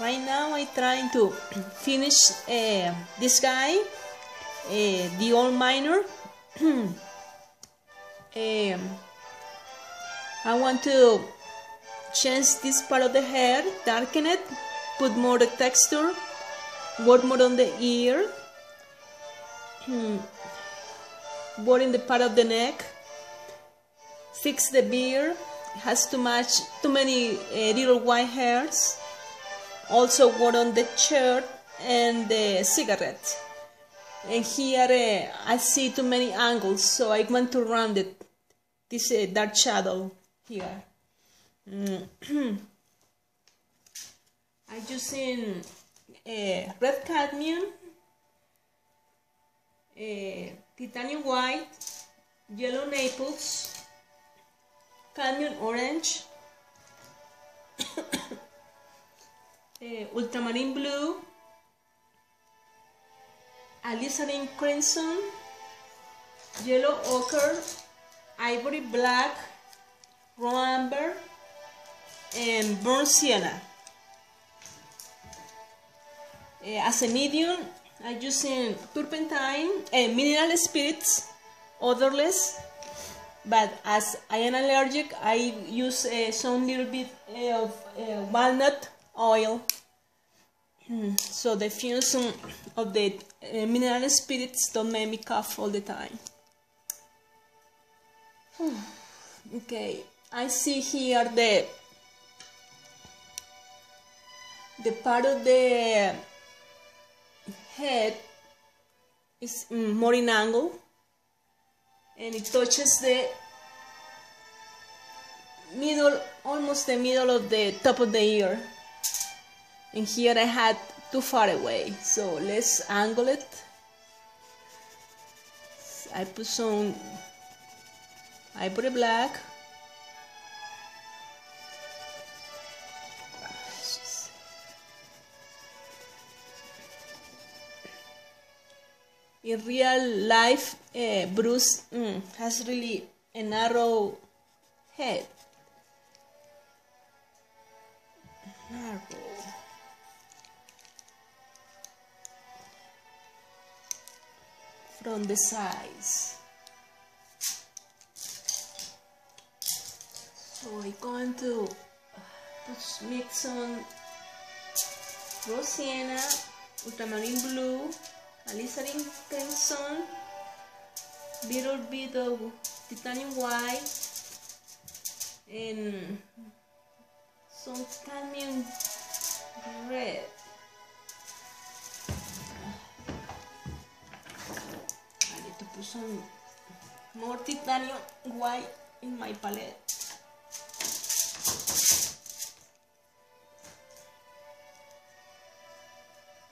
right now I trying to finish uh, this guy, uh, the old miner. um, I want to change this part of the hair, darken it, put more texture, work more on the ear, work in the part of the neck, fix the beard, has too much, too many uh, little white hairs. Also work on the shirt and the cigarette. And here uh, I see too many angles, so I want to round it. This uh, dark shadow here. Mm. I just in uh, red cadmium, uh, titanium white, yellow Naples, cadmium orange, uh, ultramarine blue, alizarin crimson, yellow ochre, ivory black, raw umber, and burnt sienna. As a medium, I use in turpentine. And mineral spirits, odorless. But as I am allergic, I use uh, some little bit of walnut oil. Hmm. so the fusion of the eh, mineral spirits don't make me cough all the time. Hmm. okay, I see here the the part of the head is more in angle and it touches the middle almost the middle of the top of the ear and here I had too far away so let's angle it I put some I put a black in real life, uh, Bruce mm, has really a narrow head. Narrow. From the sides. So I'm going to uh, put, mix some raw sienna, ultramarine blue, alizarin crimson, little bit of titanium white, and some cadmium red. Some more titanium white in my palette.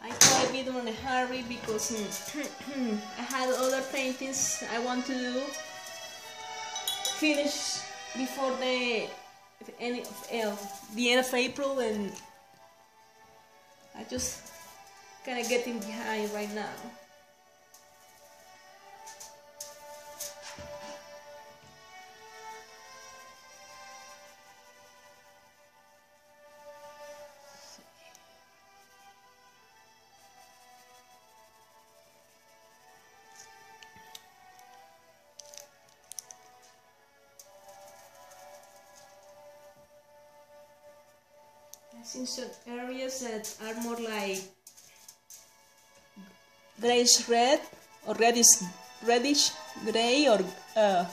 I try a bit on a hurry because I had other paintings I want to do finish before the any uh, the end of April and I just kind of getting behind right now. In some areas that are more like grayish red or reddish reddish gray or uh,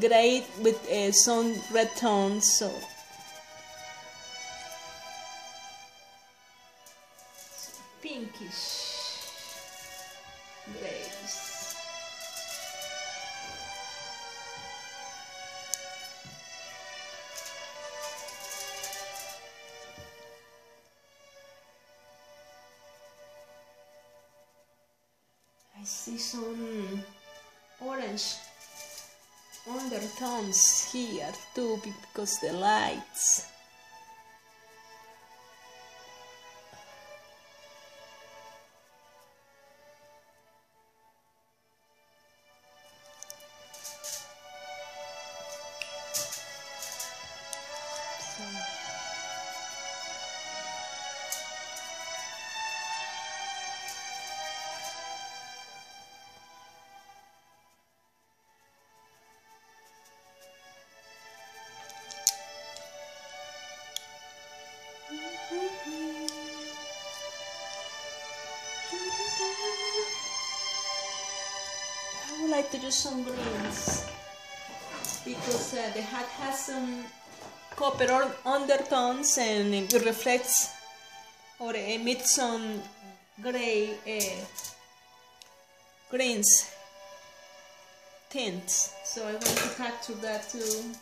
gray with uh, some red tones so some orange undertones here too because the lights. Some greens because uh, the hat has some copper undertones and it reflects or emits some gray uh, greens tints. So I want to capture that too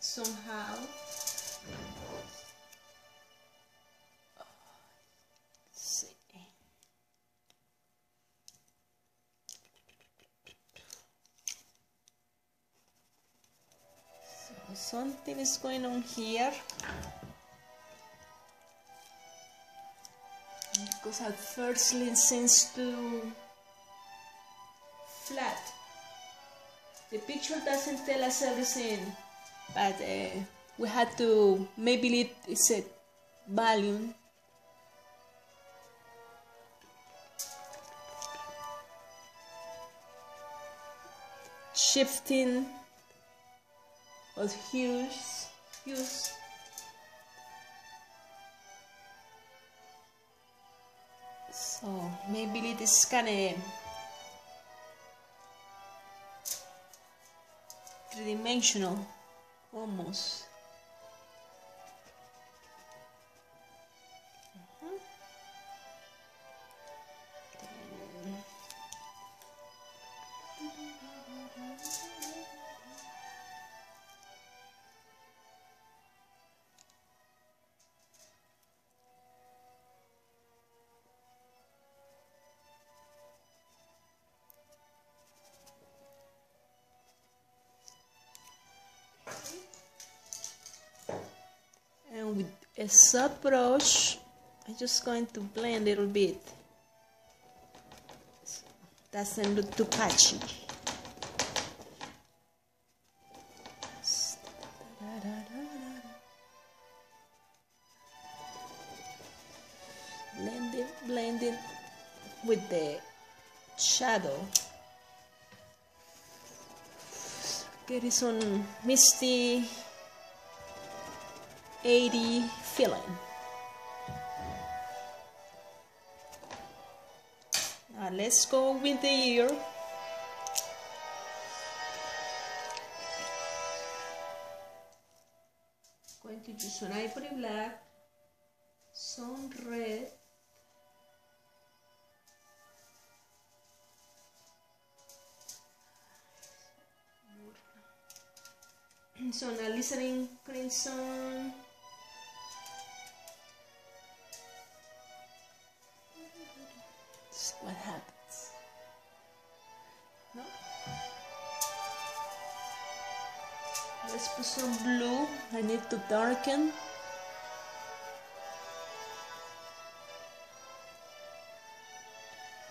somehow something is going on here because at first it seems to flat. The picture doesn't tell us everything but uh, we had to maybe it is a volume. Shifting was huge, huge. So maybe it is kind of three-dimensional, almost. Soft brush I'm just going to blend a little bit. Doesn't look too patchy. Blend it blend it with the shadow. Get some misty 80 feeling. Now let's go with the ear. Going to use an ivory black, some red, so now alizarin crimson To darken?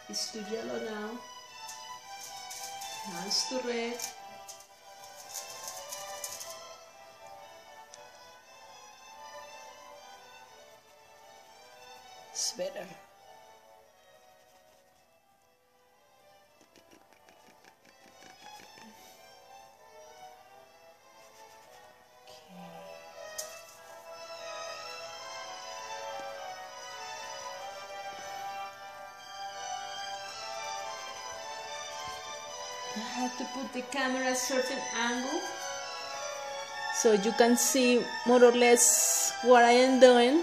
It's too yellow now. Now it's too red it's better camera certain angle. So you can see more or less what I am doing.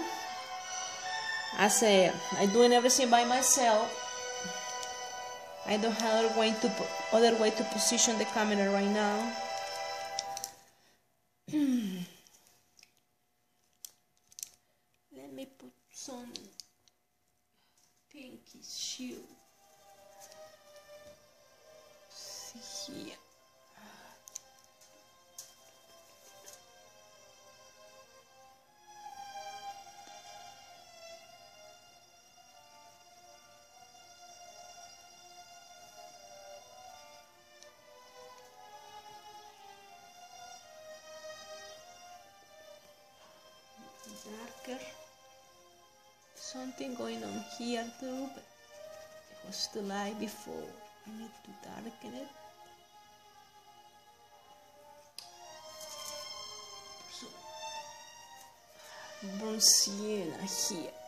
As I I'm doing everything by myself. I don't have other way to other way to position the camera right now here too, but it was too light before. I need to darken it. So, brown sienna here.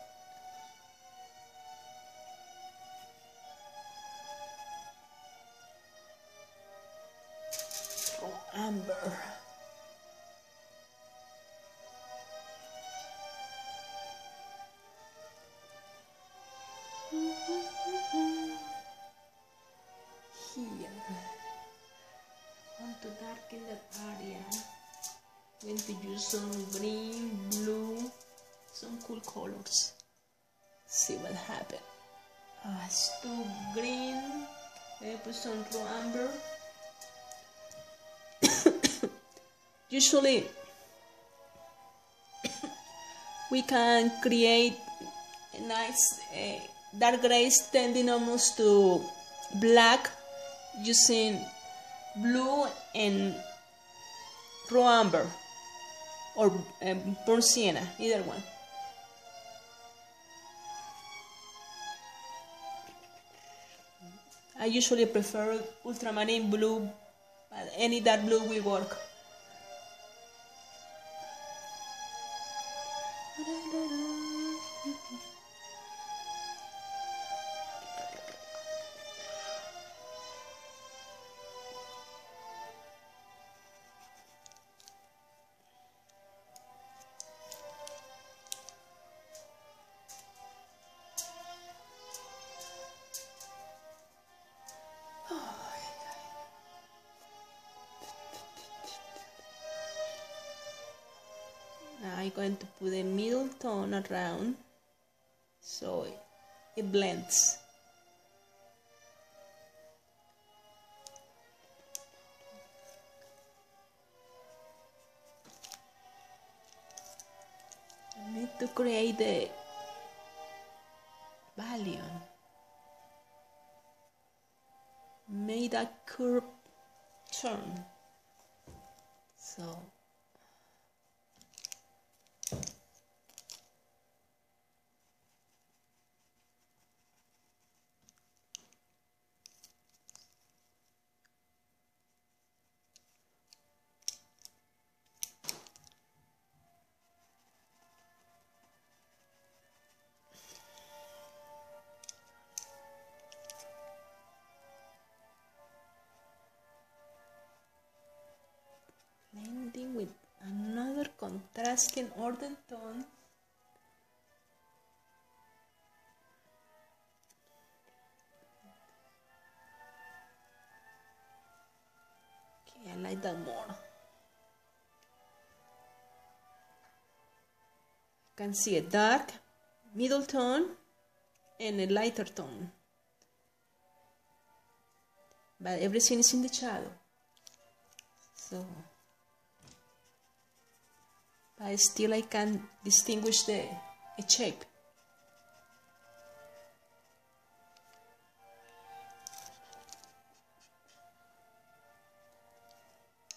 See what happens. Uh, it's too green. I put some raw umber. Usually, we can create a nice uh, dark grays tending almost to black using blue and raw umber or um, burnt sienna, either one. I usually prefer ultramarine blue, but any dark blue will work. Put a middle tone around so it blends. Need to create the volume. Made a curve turn. So contrasting order tone okay I like that more. You can see a dark middle tone and a lighter tone. But everything is in the shadow. So but still I can distinguish the a shape.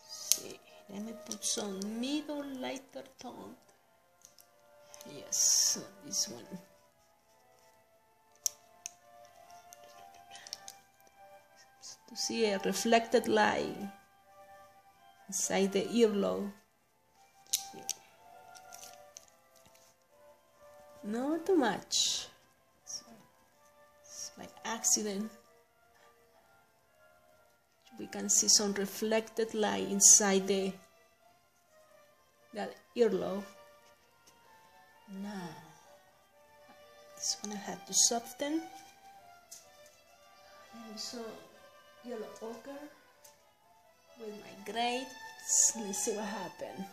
See, let me put some middle lighter tone. Yes, this one. To see a reflected light inside the earlobe. Not too much. It's like accident. We can see some reflected light inside the that earlobe. Now, this one I had to soften. And so yellow ochre with my grades. Let's see what happened.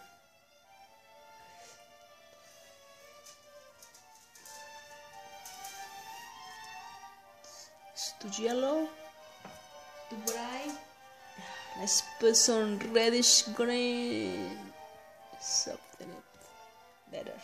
Too yellow, to bright. Let's put some reddish green, soften it better.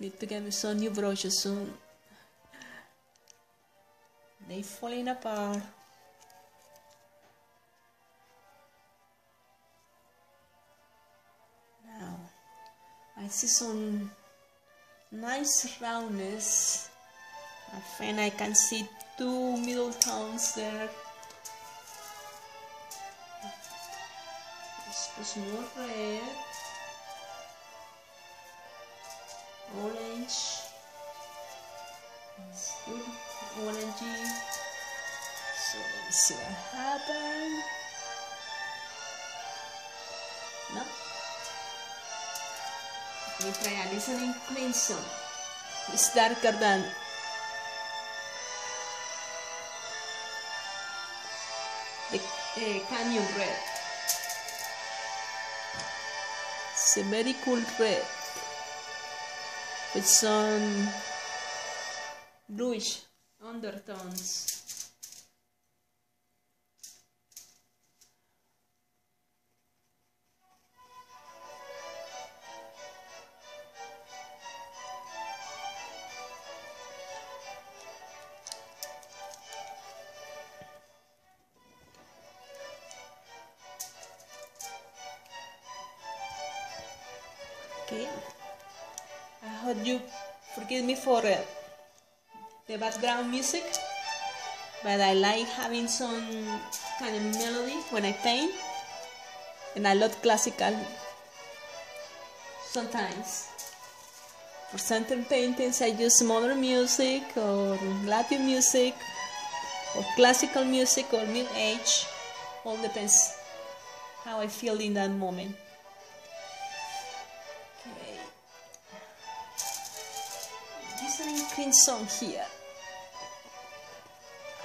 Need to get me some new brushes soon. They falling apart. Now I see some nice roundness. I find I can see two middle tones there. Some more red. Orange Good. One and G. So let's see what happened. No. Me try alizarin crimson. It's darker than the uh, canyon red. It's a very cool red with some bluish undertones. The background music, but I like having some kind of melody when I paint, and I love classical sometimes. For certain paintings, I use modern music or Latin music or classical music or New Age. All depends how I feel in that moment. Listening clean song here.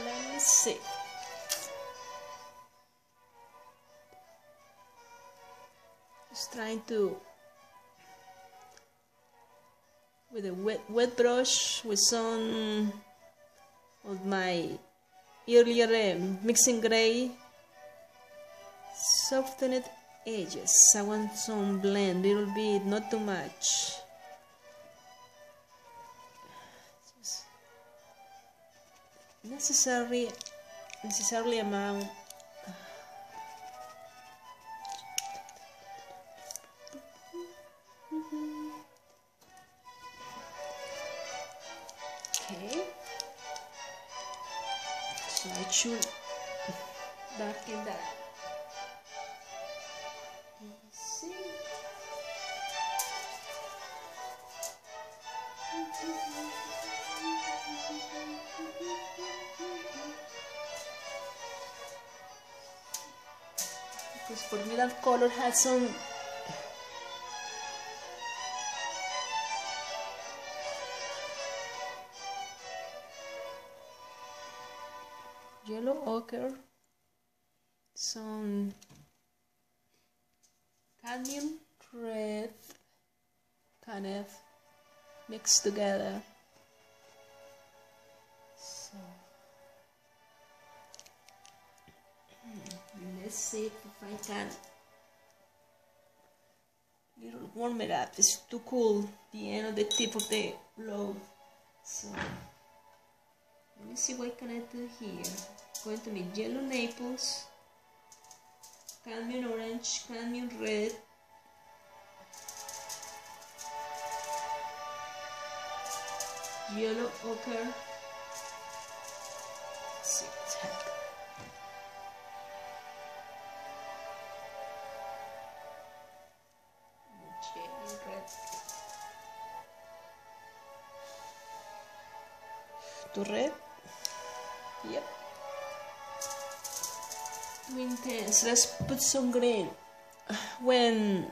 Let me see. Just trying to with a wet wet brush with some of my earlier mixing gray softened edges. I want some blend, little bit, not too much. Necessary, necessarily amount. That color has some yellow ochre, some cadmium red, kind of mixed together. So hmm, let's see if I can little warm it up. It's too cool. The end of the tip of the blow. So let me see what can I do here. Going to make yellow Naples, cadmium orange, cadmium red. Yellow ochre. Let's put some green. When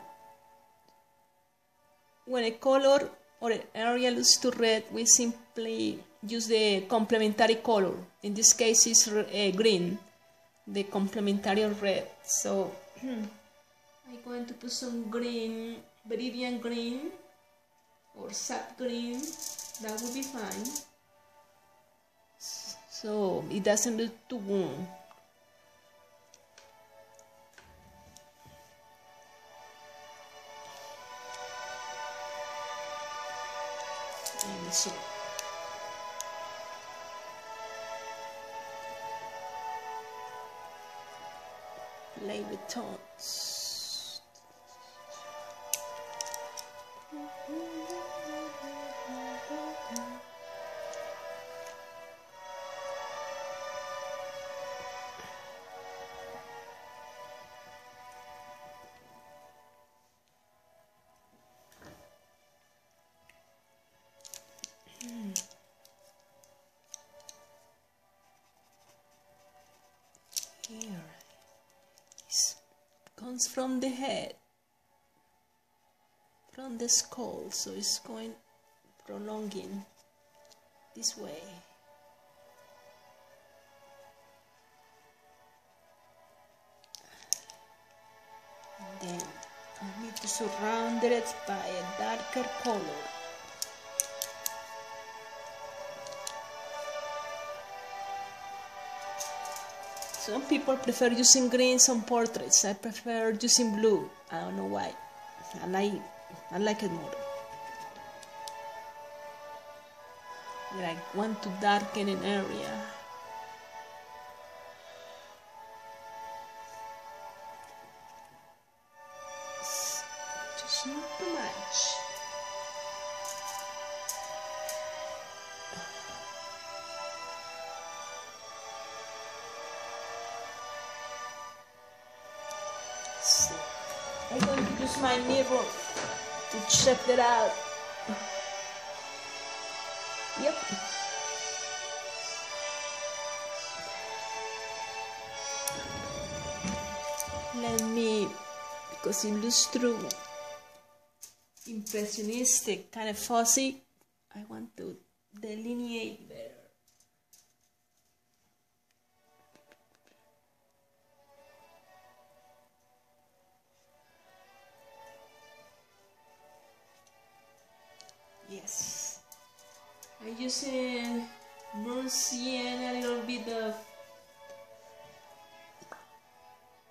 when a color or an area looks to red, we simply use the complementary color. In this case, it's uh, green, the complementary red. So I'm going to put some green, Viridian green or sap green. That would be fine so it doesn't look too warm. Play with tones. Comes from the head, from the skull, so it's going prolonging this way. And then I need to surround it by a darker color. Some people prefer using green on portraits. I prefer using blue. I don't know why. I like I like it more. I want to darken an area. Use to check that out. Yep. Let me, because it looks through impressionistic, kind of fuzzy, I want to delineate I'm using burnt sienna, a little bit of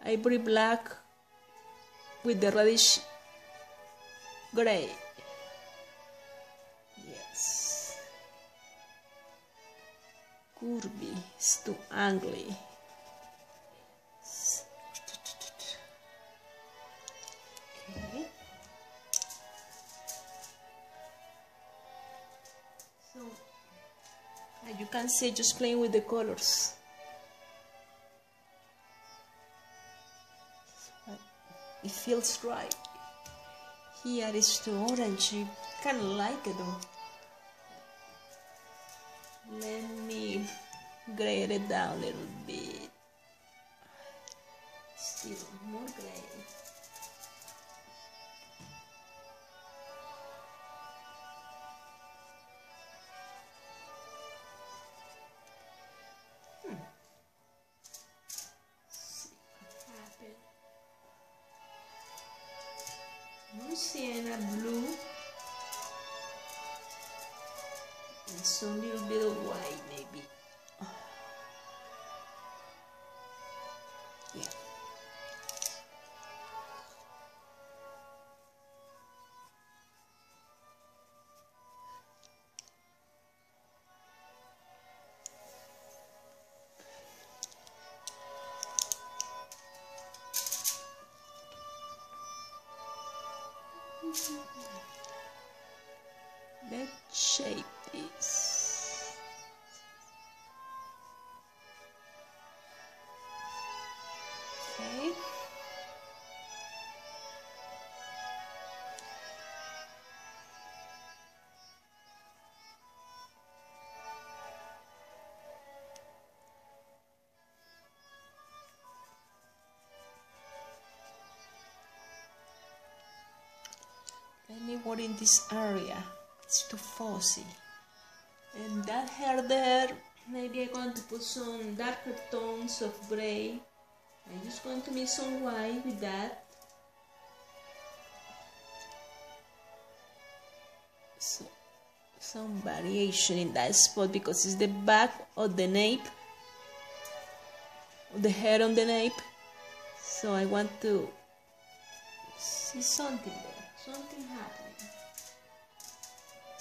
ivory black with the reddish gray. Yes. Curvy, it's too angry. Can see, just playing with the colors. It feels right. Here is too orange. Kind of like it though. Let me grade it down a little bit. Let's shape Let in this area. It's too fuzzy. And that hair there, maybe I'm going to put some darker tones of gray. I'm just going to mix some white with that. So, some variation in that spot because it's the back of the nape, the hair on the nape. So I want to see something there, something happening.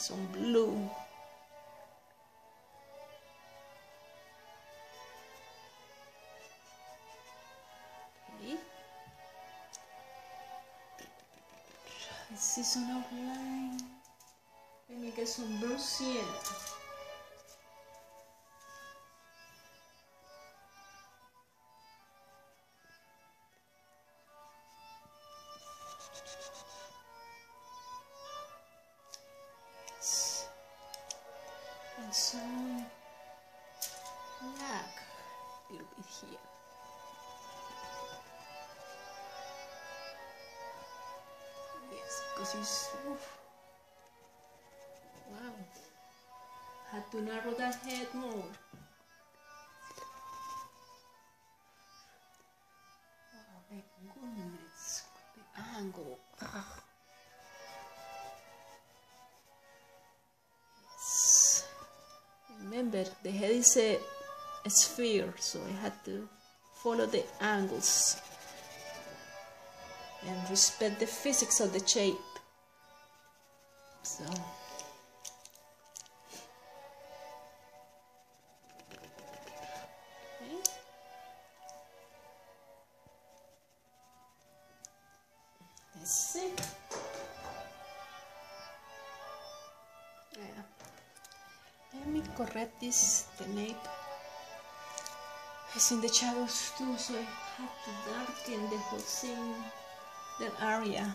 Some blue. Okay. I see some outline. Let me get some blue sienna. That head more. Oh my goodness, the angle. Ah. Yes. Remember, the head is a, a sphere, so I had to follow the angles and respect the physics of the shape. So. Correct this, the nape. It's in the shadows too, so I have to darken the whole thing, that area.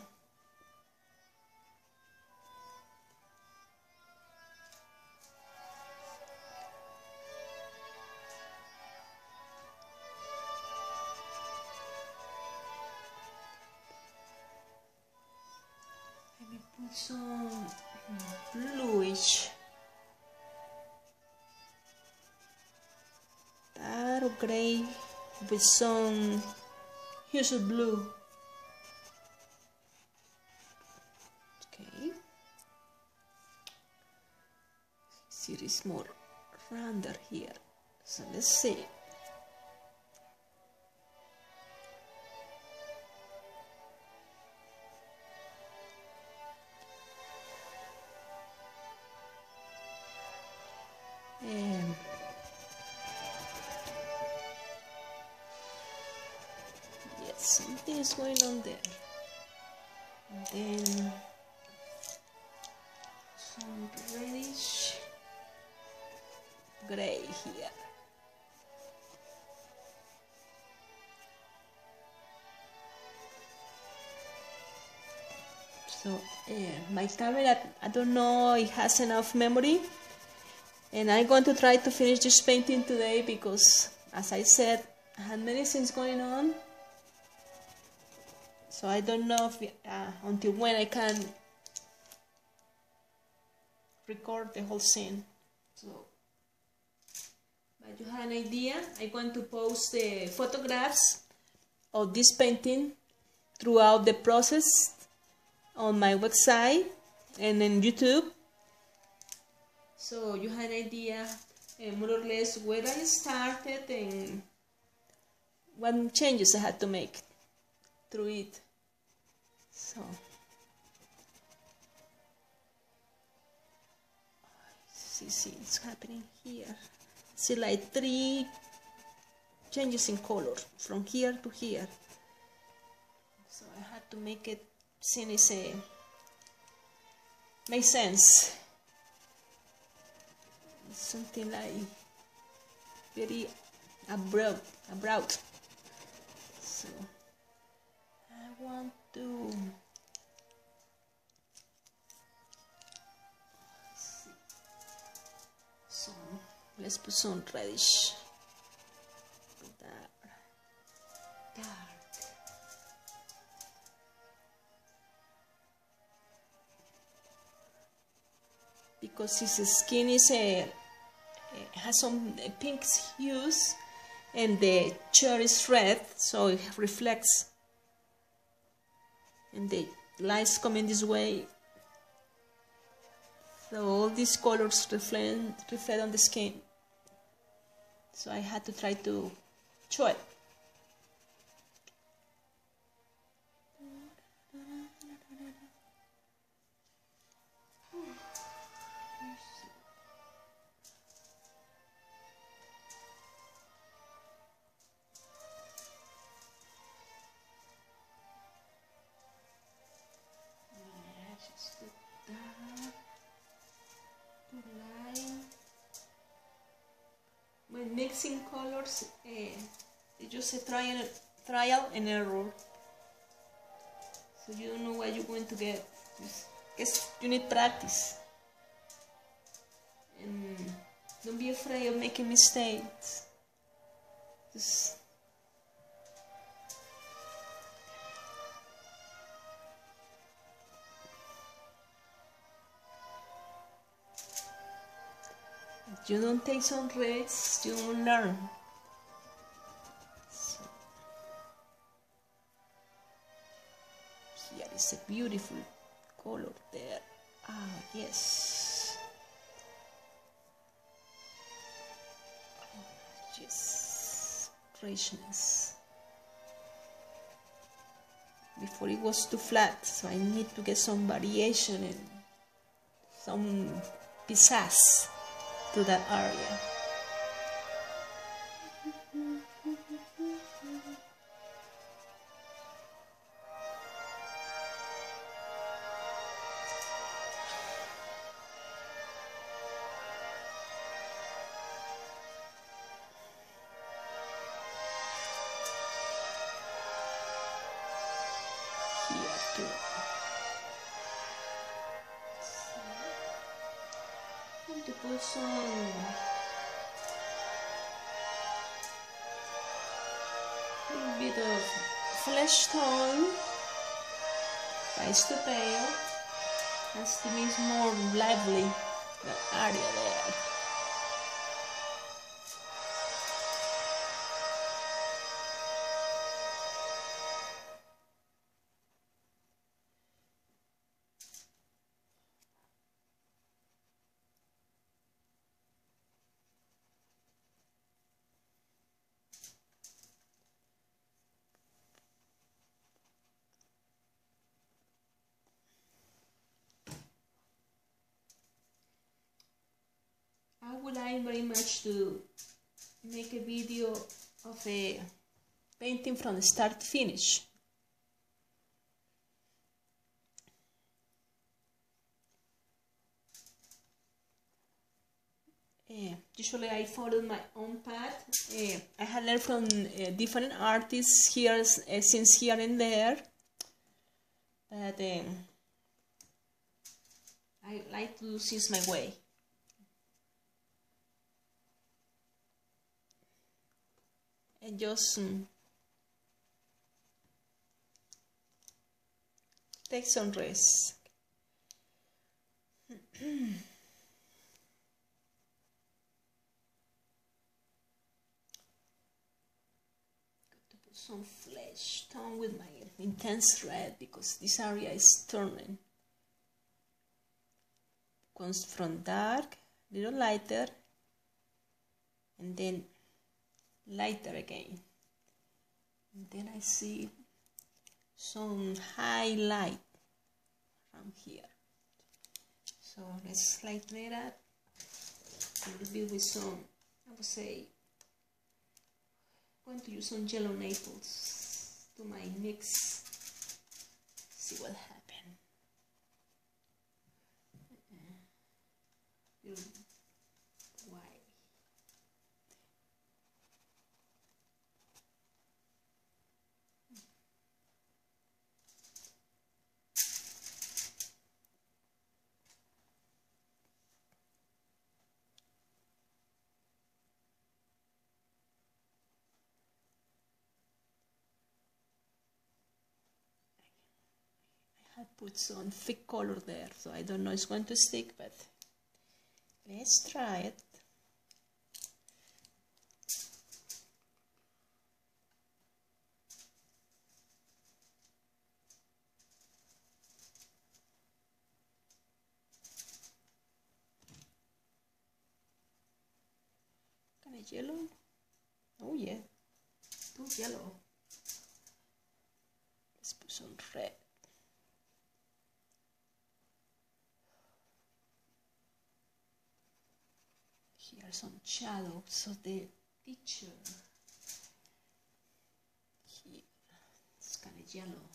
Let me put some gray with some hues of blue. Okay. It is more rounder here. So let's see. Going on there. And then some reddish gray here. So uh, my camera, I don't know, it has enough memory and I'm going to try to finish this painting today because as I said I had many things going on so I don't know if uh, until when I can record the whole scene. So but you have an idea? I'm going to post the photographs of this painting throughout the process on my website and in YouTube. So you have an idea uh, more or less where I started and what changes I had to make through it. So see, see, it's happening here. See, like three changes in color from here to here. So I had to make it seem it's a make sense something like very abrupt abrupt so I want to let's put some reddish dark dark because his skin is a has some pink hues and the chair is red so it reflects. And the lights coming this way. So all these colors reflect, reflect on the skin so I had to try to show it mixing colors, uh, it's just a trial, trial and error. So you don't know what you're going to get. Just, you need practice. And don't be afraid of making mistakes. Just you don't take some risks, you don't learn. So, here is a beautiful color there. Ah, yes. Yes, richness. Before it was too flat, so I need to get some variation and some pizzazz to that area. Put some little bit of flesh tone, to pale, has to be more lively the area there. Much to make a video of a painting from start to finish. Uh, usually I follow my own path. Uh, I had learned from uh, different artists here, since here and there. But um, I like to seize my way. And just um, take some rest. Got to put some flesh tone with my intense red because this area is turning. Comes from dark, little lighter, and then lighter again. And then I see some highlight from here. So let's lighten it up a little bit with some, I would say, I'm going to use some yellow naples to my mix. See what happens. White. Uh, I put some thick color there, so I don't know it's going to stick, but let's try it. Kind of yellow. Oh yeah, too yellow. Let's put some red. Some shadows of the teacher it's kind of yellow.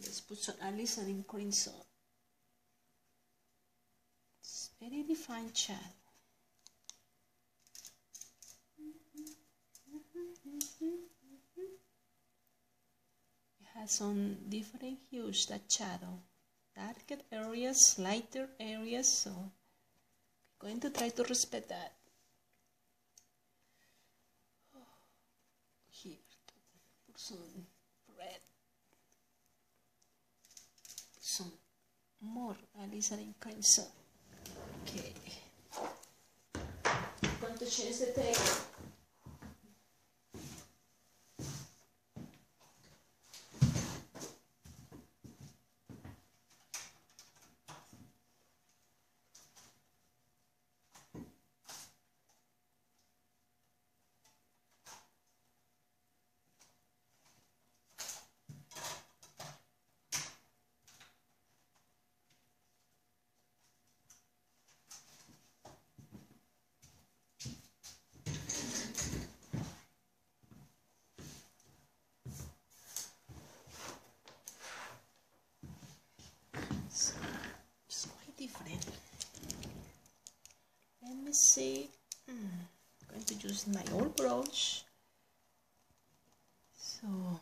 Let's put some alizarin crimson. It's very defined shadow. It has some different hues that shadow. Darker areas, lighter areas, so going to try to respect that. Here, put some red, some more alizarin crimson. Okay. I'm going to change the tape. So, it's quite different. Let me see. Hmm, I'm going to use my old brush. So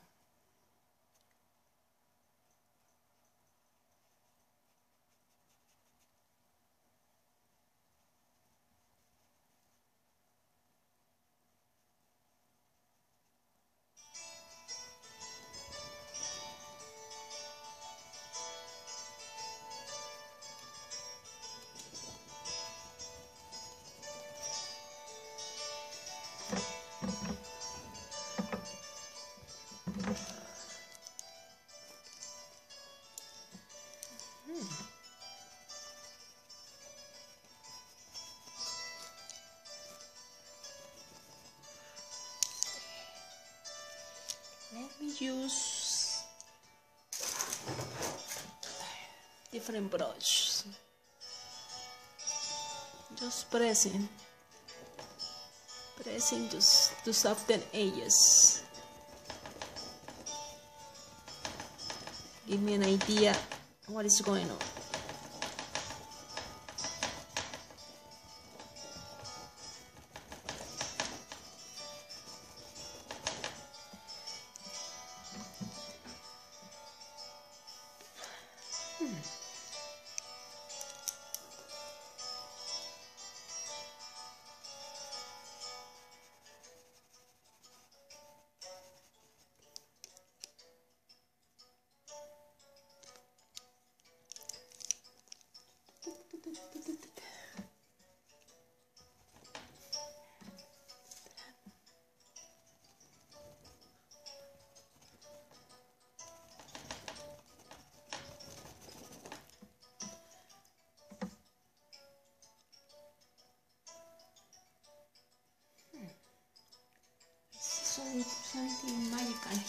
use different brush just pressing pressing s- to soften edges give me an idea what is going on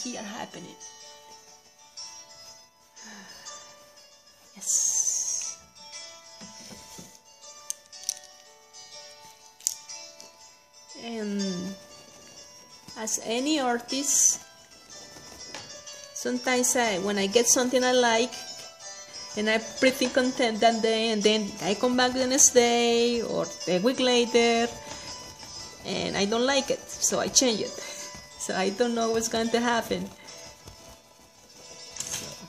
here happening. Yes. And as any artist, sometimes I, when I get something I like, and I'm pretty content that day, and then I come back the next day or a week later, and I don't like it, so I change it. So I don't know what's going to happen. So,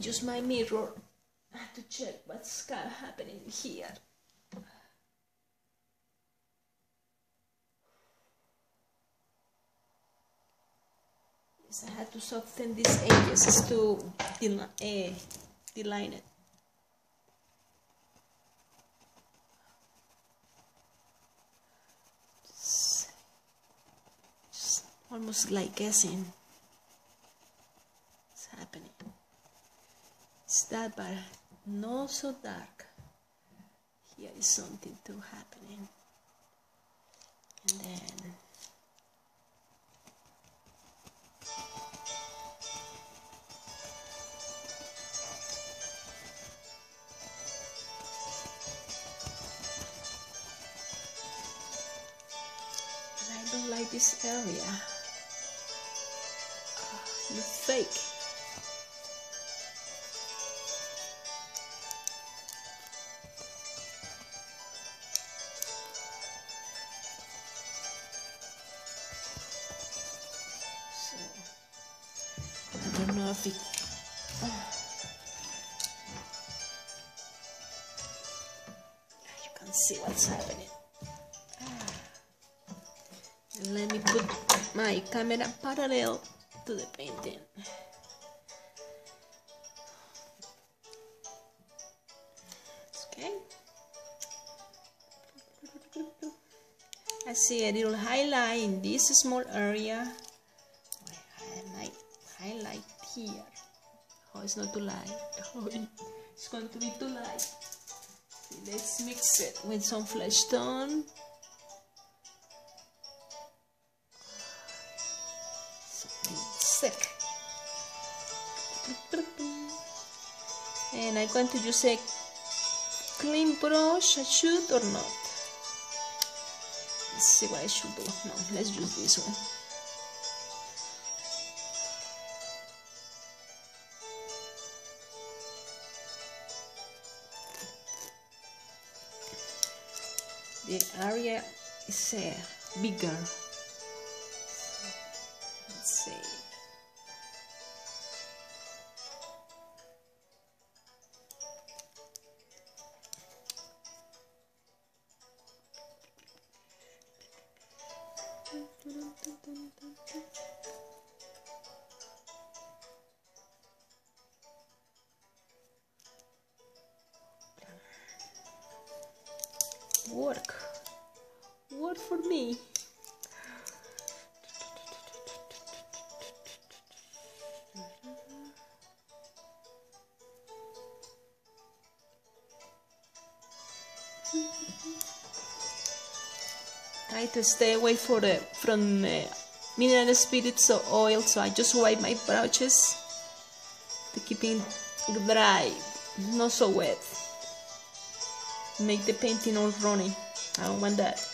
use my mirror I have to check what's kind of happening here. Yes, I had to soften these edges to del- uh, deline it. Just almost like guessing it's happening. It's that, but not so dark. Here is something too happening. And then I don't like this area. Ah, You fake. So I don't know if it. You can see what's happening. Let me put my camera parallel to the painting. Okay. I see a little highlight in this small area. Highlight, highlight here. Oh, it's not too light. Oh, it's going to be too light. Let's mix it with some flesh tone. I'm going to use a clean brush. I should or not? Let's see what I should do. No, let's use this one. the area is uh, bigger. To stay away for the, from uh, mineral spirits or oil, so I just wipe my brushes to keep it dry, not so wet. Make the painting all runny. I don't want that.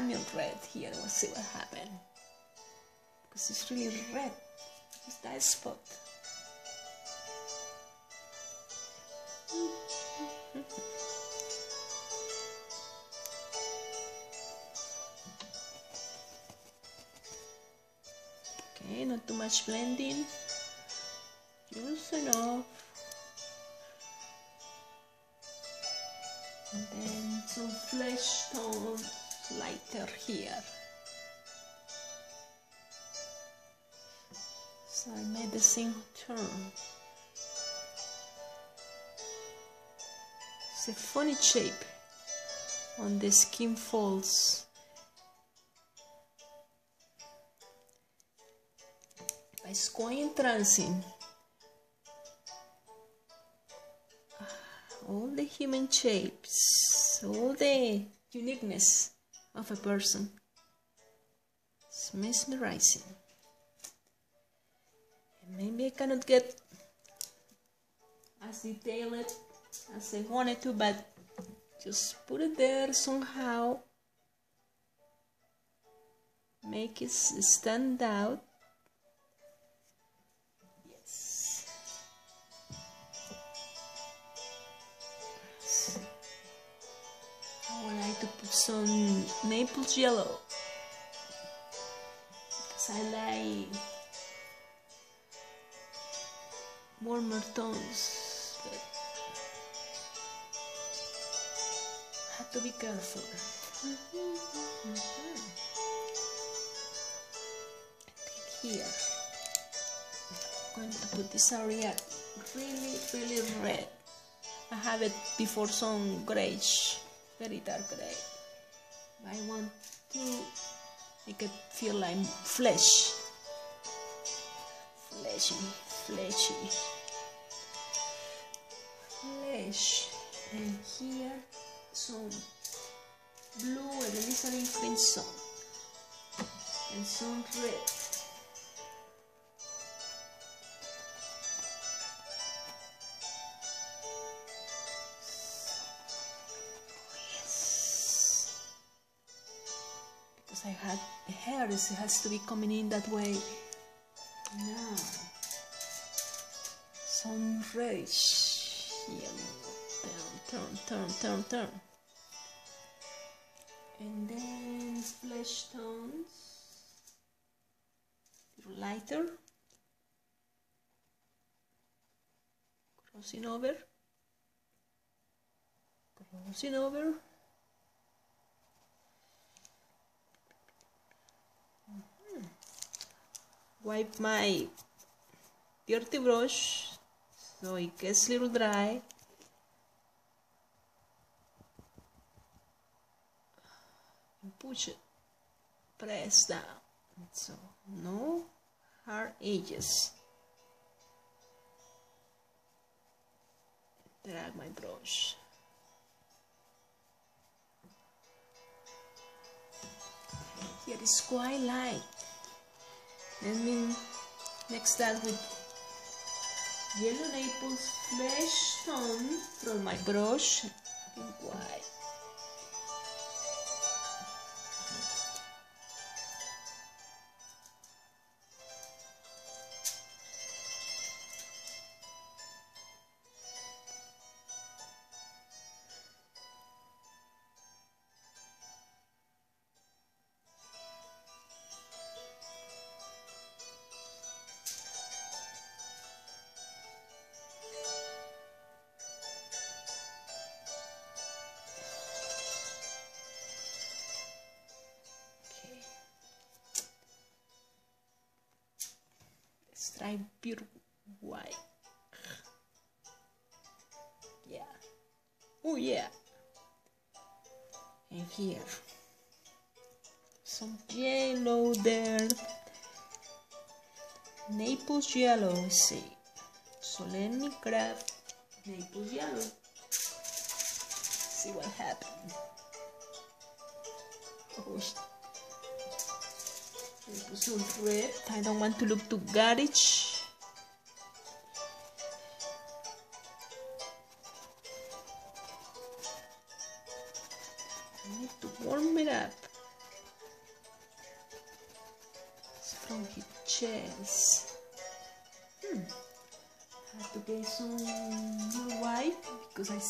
Cadmium red here. Let's see what happened. Because it's really red. It's that spot. Okay, not too much blending. Just enough. and then some flesh tone lighter here so I made the same turn it's a funny shape on the skin folds. By square trancing ah, all the human shapes, all the uniqueness of a person. It's mesmerizing. And maybe I cannot get as detailed as I wanted to, but just put it there somehow. Make it stand out. Like to put some Naples yellow because I like warmer tones but I have to be careful. Here I'm going to put this area really really red. I have it before some grayish very dark gray. I want to make it feel like flesh, fleshy, fleshy. Flesh. And here some blue and a little crimson and some red it has to be coming in that way. Now some reddish yellow turn turn turn turn turn. And then flesh tones lighter. Crossing over. Crossing over wipe my dirty brush so it gets a little dry. And push it. Press down. So no hard edges. Drag my brush. Here is quite light and then next that with yellow Naples flesh tone from my brush. White yellow, see. So let me grab Naples yellow. See what happened. Oh, some red. I don't want to look too garish.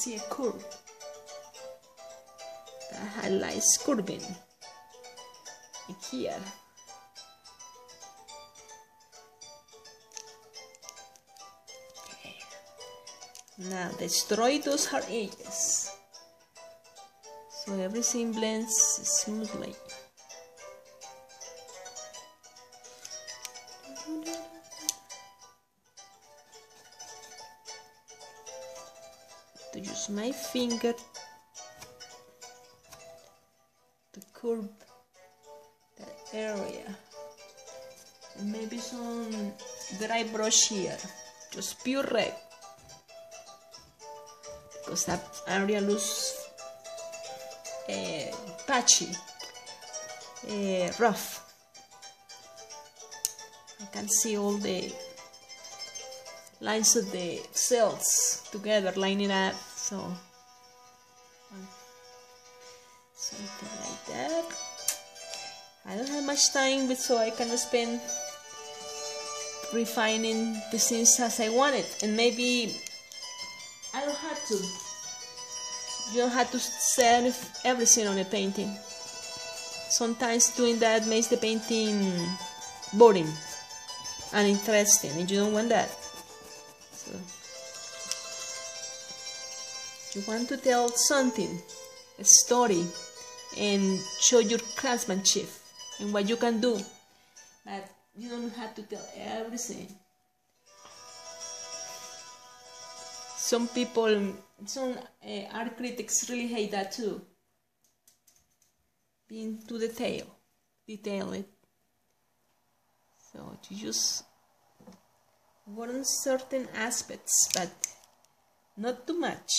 See a curve. That highlights curving. Here. Now destroy those hard edges. So everything blends smoothly. My finger to curve that area. And maybe some dry brush here. Just pure red because that area looks uh, patchy, uh, rough. I can see all the lines of the cells together lining up, so um, something like that. I don't have much time, but so I can spend refining the scenes as I want it, and maybe I don't have to. You don't have to set everything on a painting. Sometimes doing that makes the painting boring and interesting, and you don't want that. So you want to tell something, a story, and show your craftsmanship and what you can do, but you don't have to tell everything. some people, some uh, art critics really hate that too. Being too detail, detailed. So you just on certain aspects, but not too much.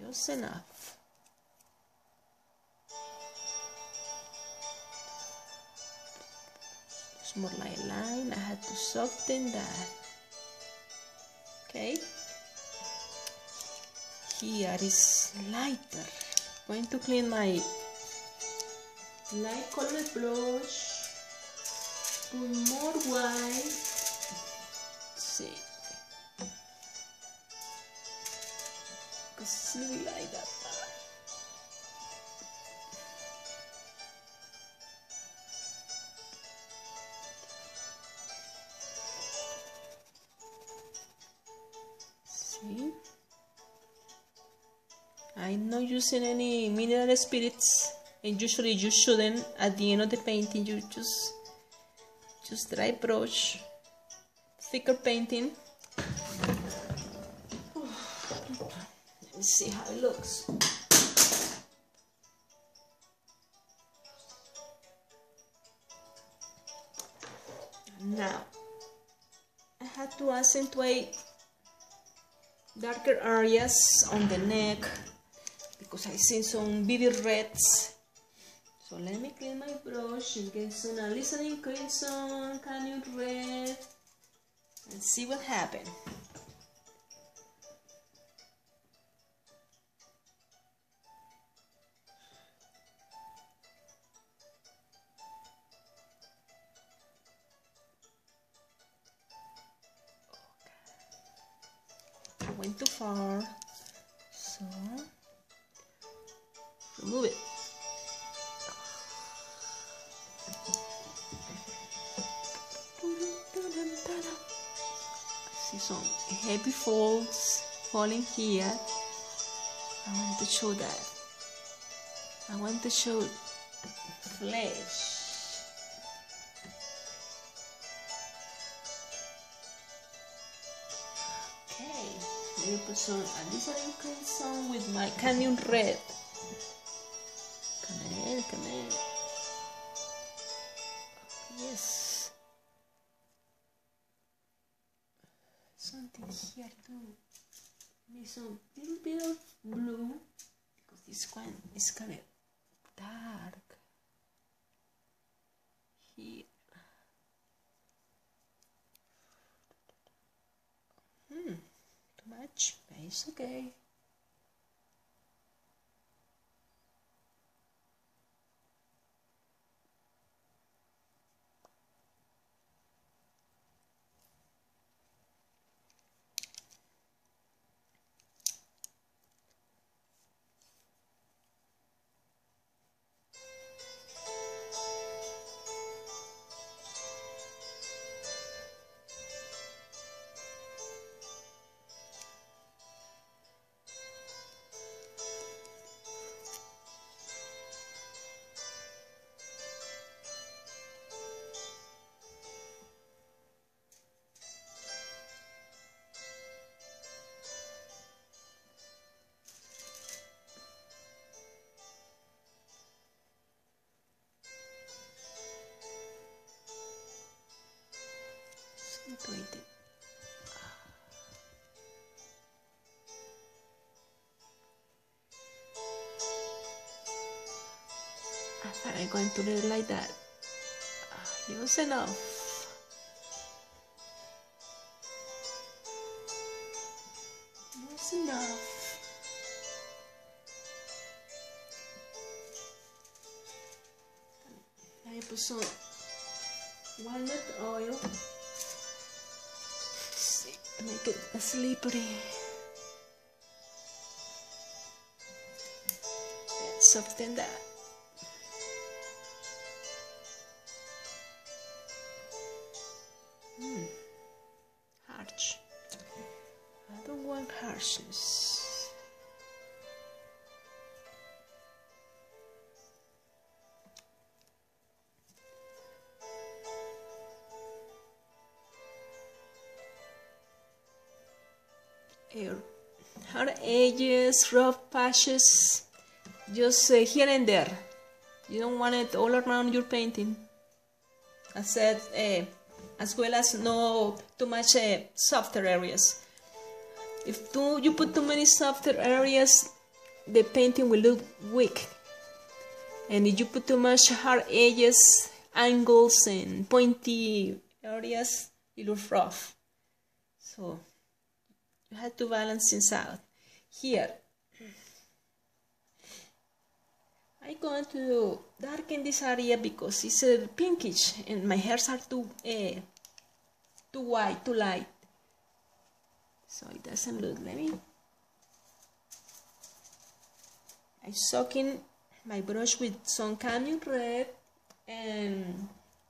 Just enough. It's more like line. I had to soften that. Okay. Here is lighter. Going to clean my light colored brush. Put more white. see. Like that? I'm not using any mineral spirits and usually you shouldn't at the end of the painting you just just dry brush thicker painting see how it looks now I had to accentuate darker areas on the neck because I see some vivid reds. So let me clean my brush and get some alizarin crimson, cadmium red, and see what happens. Folds falling here. I want to show that. I want to show flesh. Okay, let me put some alizarin crimson with my cadmium red. Come in, come in. Some little bit of blue because this one is kind of dark. Here. Hmm, too much, but it's okay. I'm going to leave it like that. Ah, use enough. Use enough. I put some walnut oil to make it slippery. And soften that. Rough patches, just uh, here and there. You don't want it all around your painting. I said, uh, as well as no too much uh, softer areas. If too, you put too many softer areas, the painting will look weak. And if you put too much hard edges, angles, and pointy areas, it looks rough. So you have to balance things out. Here, I'm going to darken this area because it's uh, pinkish and my hairs are too uh, too white, too light. So it doesn't look, let me I soak in my brush with some cadmium red and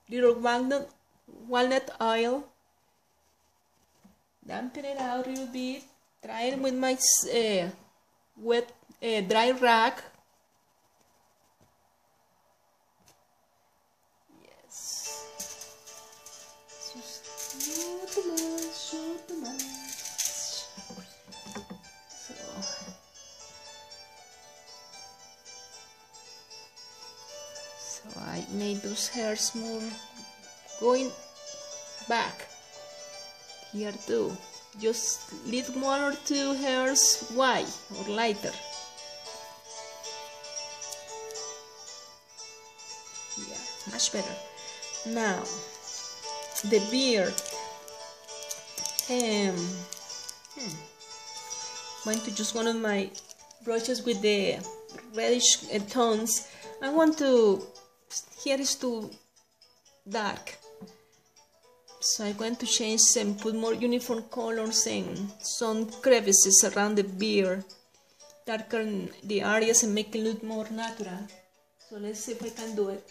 little walnut, walnut oil. Dampen it out a little bit. Dry it with my uh, wet uh, dry rag. Made those hairs more going back here too. Just leave one or two hairs white or lighter. Yeah, much better. Now, the beard. Um, hmm. to just one of my brushes with the reddish uh, tones. I want to here is too dark. So I'm going to change and put more uniform colors and some crevices around the beard darken the areas and make it look more natural. So let's see if I can do it.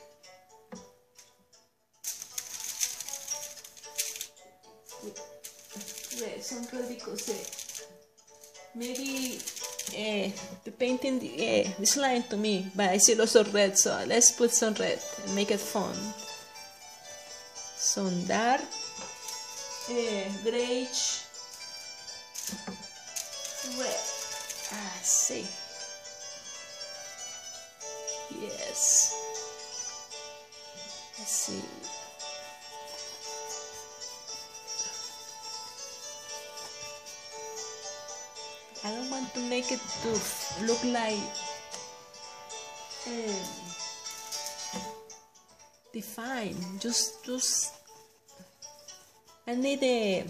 Some red because uh, maybe uh, the painting uh, is lying to me, but I see lots of red, so let's put some red and make it fun. Some dark, uh, grayish, red. Ah, see. Yes. Let's I don't want to make it to look like um, defined. Just, just I need the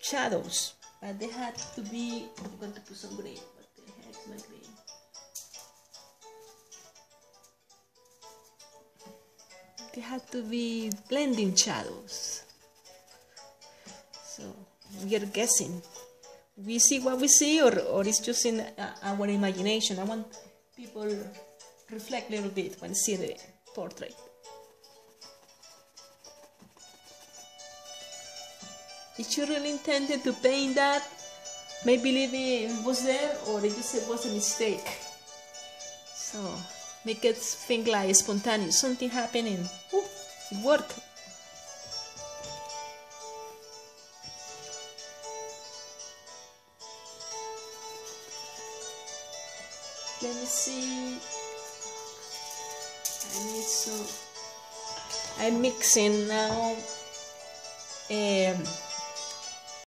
shadows, but they had to be. I'm going to put some green. What the heck is my green? They had to be blending shadows. So we are guessing we see what we see or, or it's just in uh, our imagination. I want people reflect a little bit when see the portrait. Did you really intended to paint that? Maybe it was there or it just it was a mistake. So make it think like spontaneous, something happening. Ooh, it worked. See. I need so I'm mixing now um,